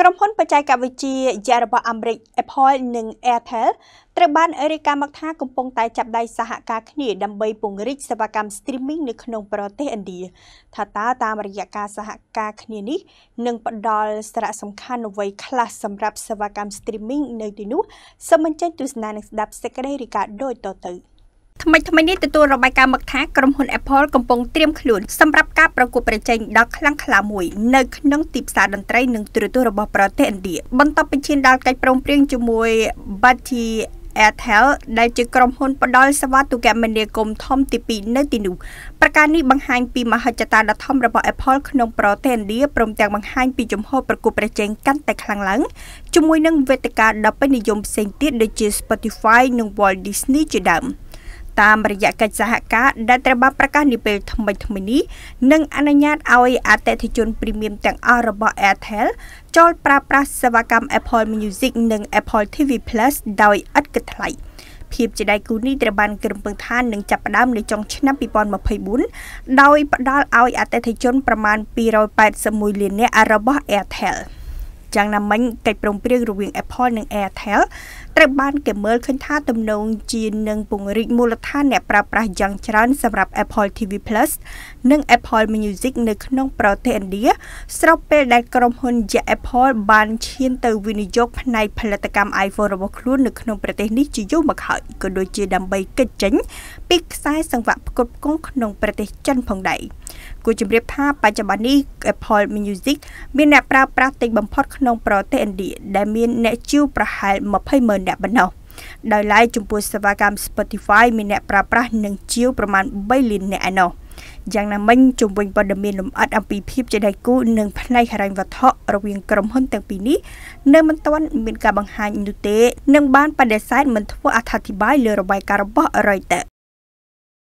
ក្រុមហ៊ុនបច្ចេកវិទ្យាយ៉ារបស់អាមេរិក Apple និង Airtel ត្រូវបានរាយការណ៍មកថាកំពុងតែចាប់ដៃសហការគ្នាដើម្បីពង្រីកសេវាកម្ម streaming នៅក្នុងប្រទេសឥណ្ឌាថាតើតាមរយៈការសហការគ្នានេះនឹងផ្ដល់សារៈសំខាន់អ្វីខ្លះសម្រាប់សេវាកម្ម streaming នៅទីនោះសូមបញ្ចេញទស្សនានិងស្ដាប់សេចក្តីរាយការណ៍ដូចតទៅ។ ថ្មីថ្មីនេះទទួលរបាយការណ៍មកថាក្រុមហ៊ុន Apple កំពុងត្រៀមខ្លួនសម្រាប់ការប្រកួតប្រជែងដ៏ខ្លាំងក្លាមួយនៅក្នុងទីផ្សារតន្ត្រីនិងទូរទស្សន៍របស់ប្រទេសឥណ្ឌាបន្ទាប់ពីឈានដល់កិច្ចព្រមព្រៀងជាមួយ Bharti Airtel ដែលជាក្រុមហ៊ុនផ្ដល់សេវាទូរគមនាគមន៍ធំទី2នៅទីនោះប្រការនេះបង្ហាញពីមហិច្ឆតាដ៏ធំរបស់ Apple ក្នុងប្រទេសឥណ្ឌាព្រមទាំងបង្ហាញពីជំហរប្រកួតប្រជែងកាន់តែខ្លាំងឡើងជាមួយនឹងវេទិកាដ៏ពេញនិយមផ្សេងទៀតដូចជា Spotify និង Walt Disney ជាដើម។ តាមរយៈកិច្ចសហការដែលត្រូវបានប្រកាសនាពេលថ្មីថ្មីនេះនឹងអនុញ្ញាតឲ្យអតិថិជនព្រីមៀមទាំងអស់របស់ Airtel ចូលប្រើប្រាស់សេវាកម្ម Apple Music និង Apple TV Plus ដោយឥតគិតថ្លៃភាពជាដៃគូនេះត្រូវបានគ្រឹមពឹងថានឹងចាប់ផ្ដើមនៅចុងឆ្នាំ2024ដោយផ្ដល់ឲ្យអតិថិជនប្រមាណ281លាននាក់របស់ Airtel យ៉ាងណាមិញកិច្ចព្រមព្រៀងរវាង Apple និង Airtel ត្រូវបានគេមើលឃើញថាទំនងជានឹងពង្រីកមូលដ្ឋានអ្នកប្រើប្រាស់យ៉ាងច្រើនសម្រាប់ Apple TV Plus និង Apple Music នៅក្នុងប្រទេសឥណ្ឌាស្របពេលដែលក្រុមហ៊ុនជា Apple បានឈានទៅវិនិយោគផ្នែកផលិតកម្ម iPhone របស់ខ្លួននៅក្នុងប្រទេសនេះជាយូរមកហើយក៏ដូចជាដើម្បីកិច្ចចេញពីខ្សែសង្វាក់ផ្គត់ផ្គង់ក្នុងប្រទេសចិនផងដែរគួរជម្រាបថាបច្ចុប្បន្ននេះ Apple Music មានអ្នកប្រើប្រាស់តិចបំផុតក្នុងប្រទេសឥណ្ឌាដែលមានអ្នកជាវប្រហែល200,000អ្នកប៉ុណ្ណោះដោយឡែកចំពោះសេវាកម្ម Spotify មានអ្នកប្រើប្រាស់នឹងជាវប្រមាណ3លានអ្នកឯណោះយ៉ាងណាមិញជំវិញព័ត៌មានលម្អិតអំពីភាពជាដៃគូនិងផ្នែកហិរញ្ញវត្ថុរវាងក្រុមហ៊ុនទាំងពីរនេះនៅមិនទាន់មានការបង្ហាញនោះទេនឹងបានបដិសេធមិនធ្វើអត្ថាធិប្បាយលើរបាយការណ៍របស់ Reuters